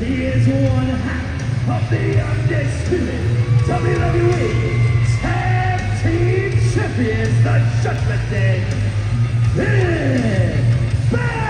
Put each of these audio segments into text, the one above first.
He is one half of the undisputed WWE Tag Team Champions, the Judgment Day, Big Bang!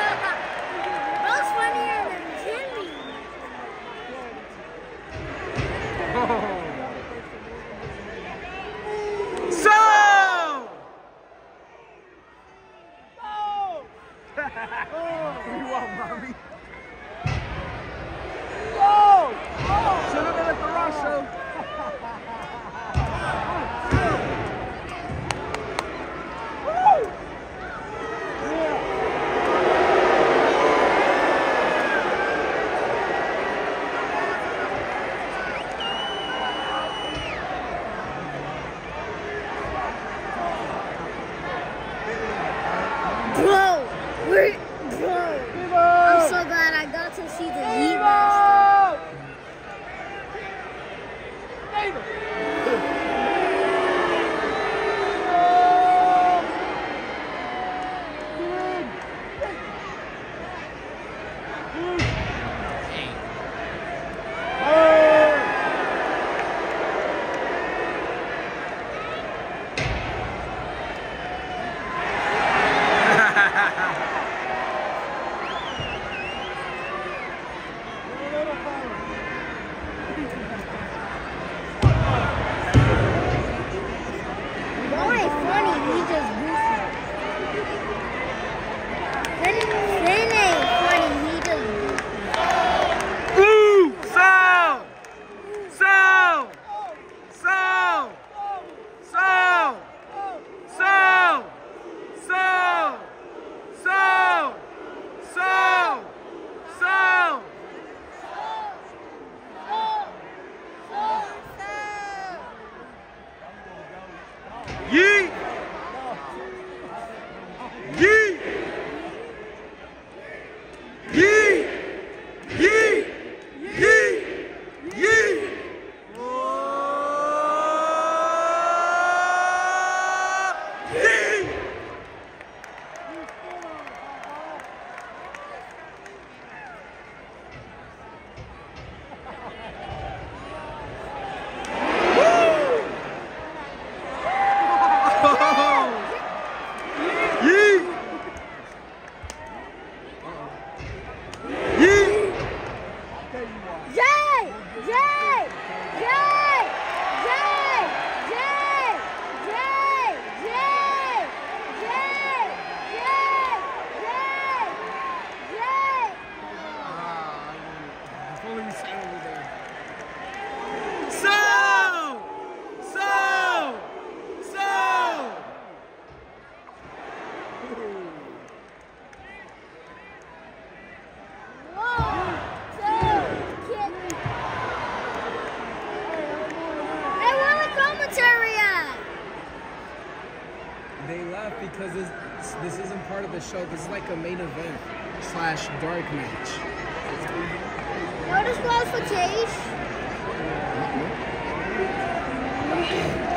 They left because this, this isn't part of the show. This is like a main event slash dark match. What is disqualification.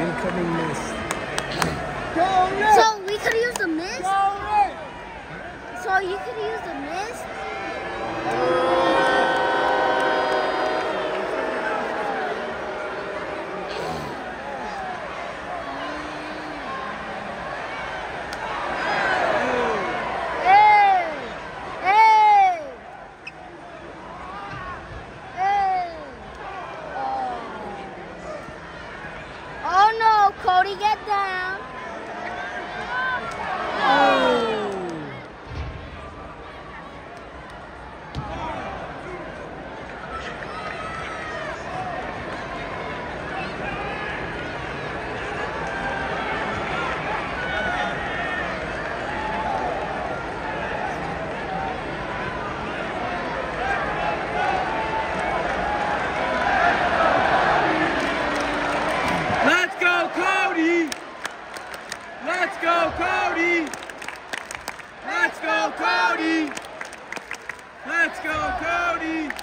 Incoming mist. So we could use the mist? So you could use the mist? go, Cody!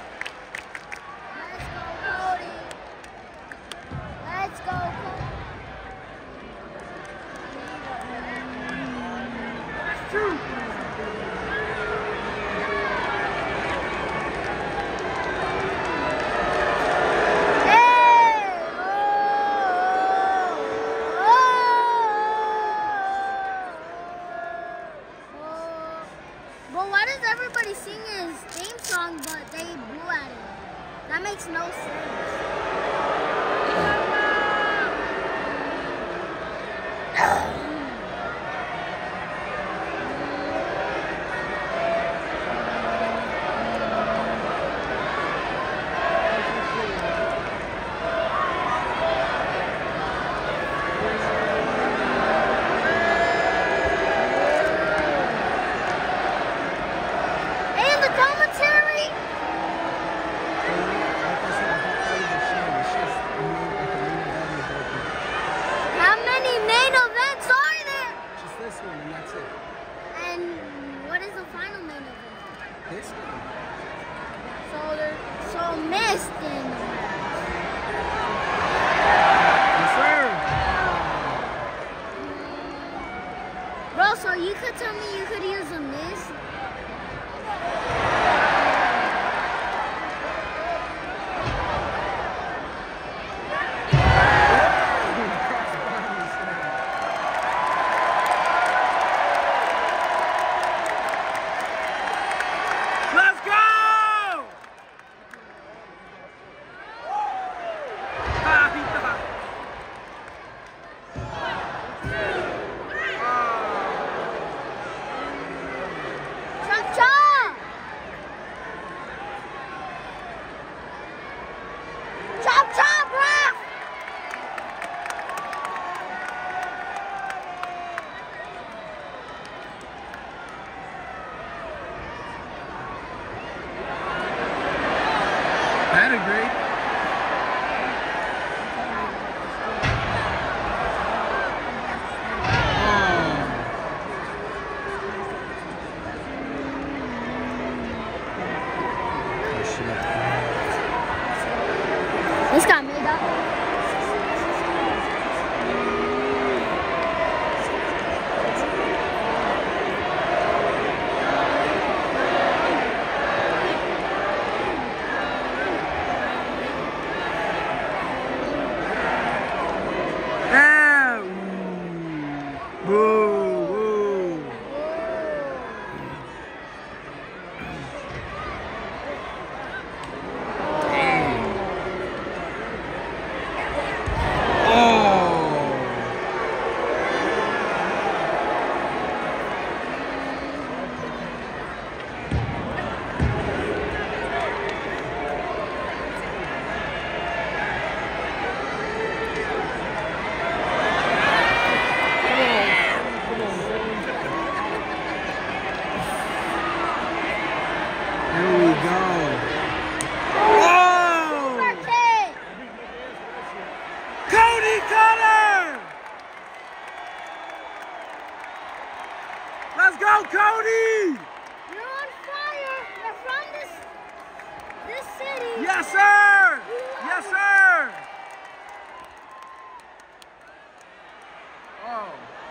Oh.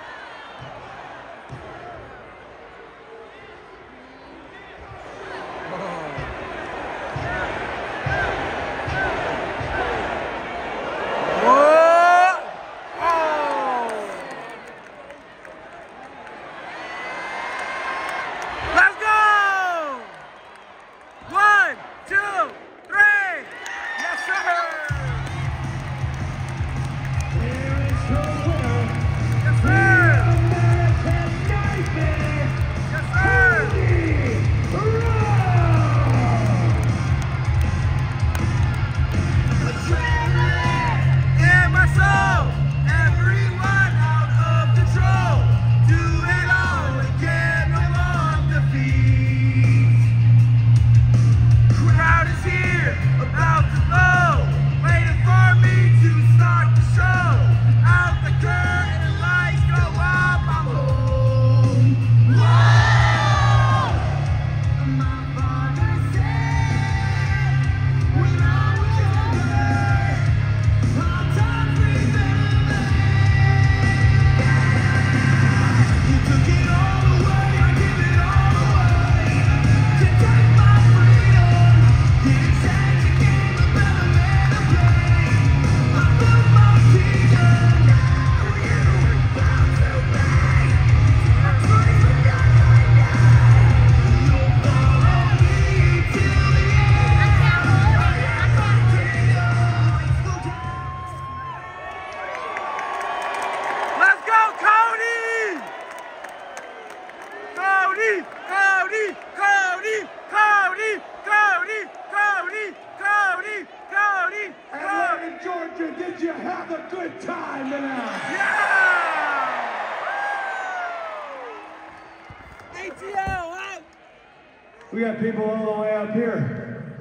We got people all the way up here.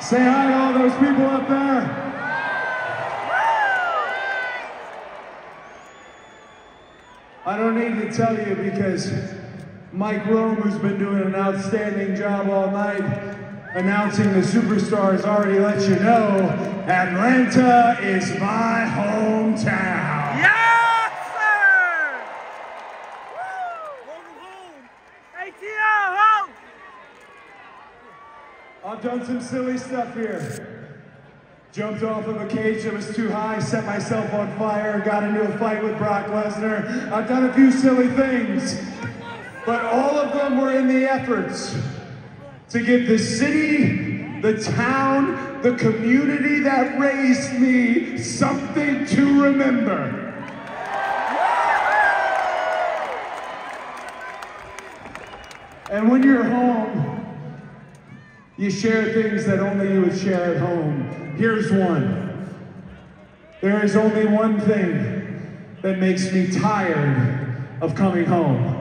Say hi to all those people up there. I don't need to tell you because Mike Rome, who's been doing an outstanding job all night announcing the superstars, already let you know Atlanta is my hometown. Yes, sir! Woo! Welcome home! ATL, home! I've done some silly stuff here. Jumped off of a cage that was too high, set myself on fire, got into a fight with Brock Lesnar. I've done a few silly things, but all of them were in the efforts to give the city, the town, the community that raised me something to remember. And when you're home, you share things that only you would share at home. Here's one. There is only one thing that makes me tired of coming home.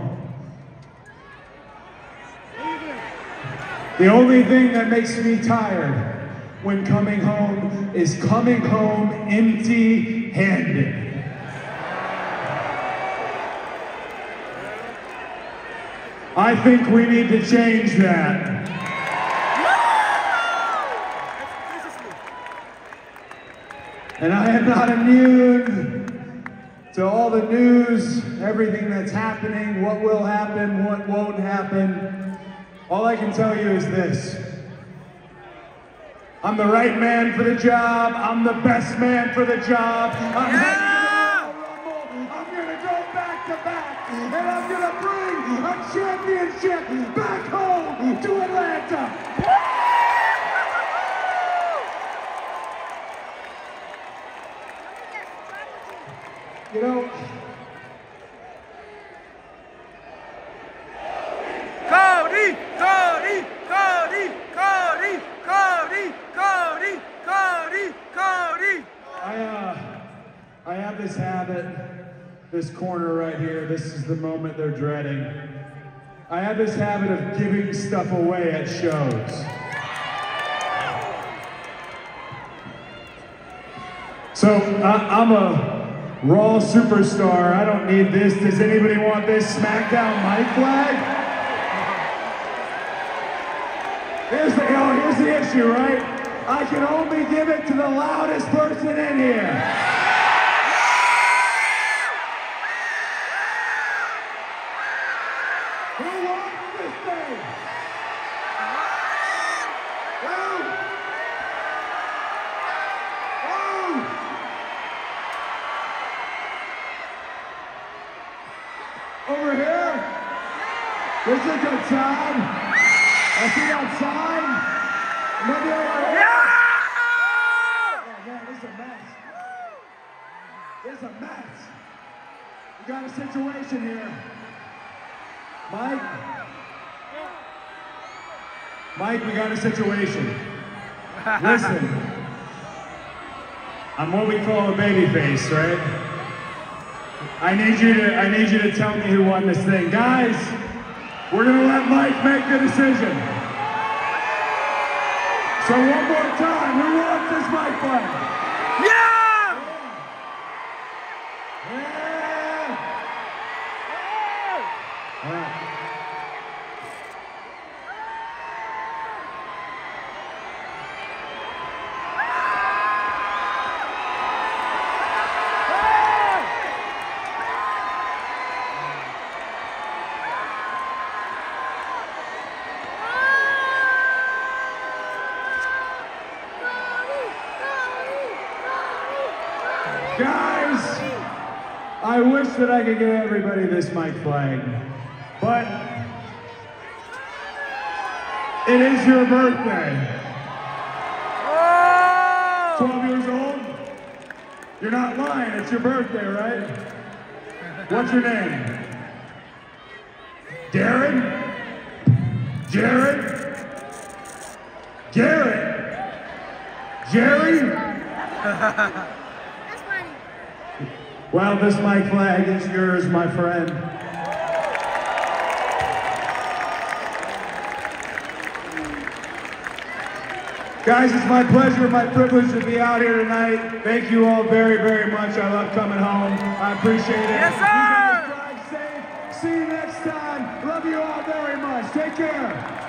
The only thing that makes me tired when coming home is coming home empty handed. I think we need to change that. And I am not immune to all the news, everything that's happening, what will happen, what won't happen. All I can tell you is this. I'm the right man for the job. I'm the best man for the job. I'm heading to the Rumble. I'm gonna go back to back, and I'm gonna bring a championship the moment they're dreading. I have this habit of giving stuff away at shows. So I, I'm a Raw superstar. I don't need this. Does anybody want this SmackDown mic flag? Here's the, oh, here's the issue, right? I can only give it to the loudest person in here. Who wants this thing? Who? Who? Over here? This is a good sign. I see that sign. Maybe over here. Oh man, this is a mess. This is a mess. We got a situation here. Mike? Mike, we got a situation. Listen. I'm what we call a baby face, right? I need you to I need you to tell me who won this thing. Guys, we're gonna let Mike make the decision. So one more time, who wants this mic fight? Yeah! Yeah! All right. That I could give everybody this mic flag, but it is your birthday. 12 years old? You're not lying, it's your birthday, right? What's your name? Darren? Jared? Garrett? Jerry? Well, this mic flag is yours, my friend. Guys, it's my pleasure, my privilege to be out here tonight. Thank you all very, very much. I love coming home. I appreciate it. Yes, You guys sir. drive safe. See you next time. Love you all very much. Take care.